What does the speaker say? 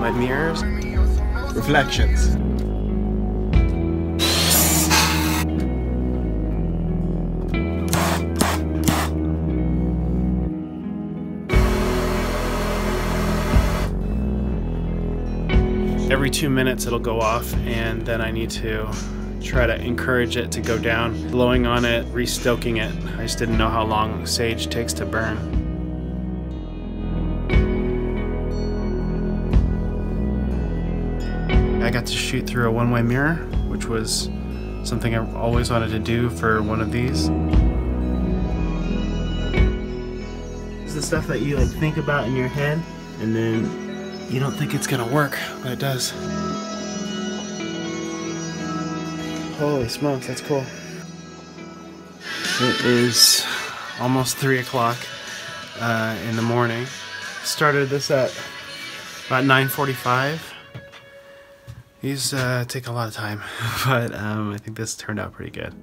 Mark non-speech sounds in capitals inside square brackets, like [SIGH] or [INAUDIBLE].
my mirrors. Reflections. Every two minutes it'll go off and then I need to try to encourage it to go down, blowing on it, restoking it. I just didn't know how long sage takes to burn. I got to shoot through a one-way mirror, which was something I always wanted to do for one of these. It's the stuff that you like think about in your head and then you don't think it's gonna work, but it does. Holy smokes, that's cool. It is almost 3 o'clock uh, in the morning. Started this at about 9.45. These uh, take a lot of time, [LAUGHS] but um, I think this turned out pretty good.